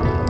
Bye.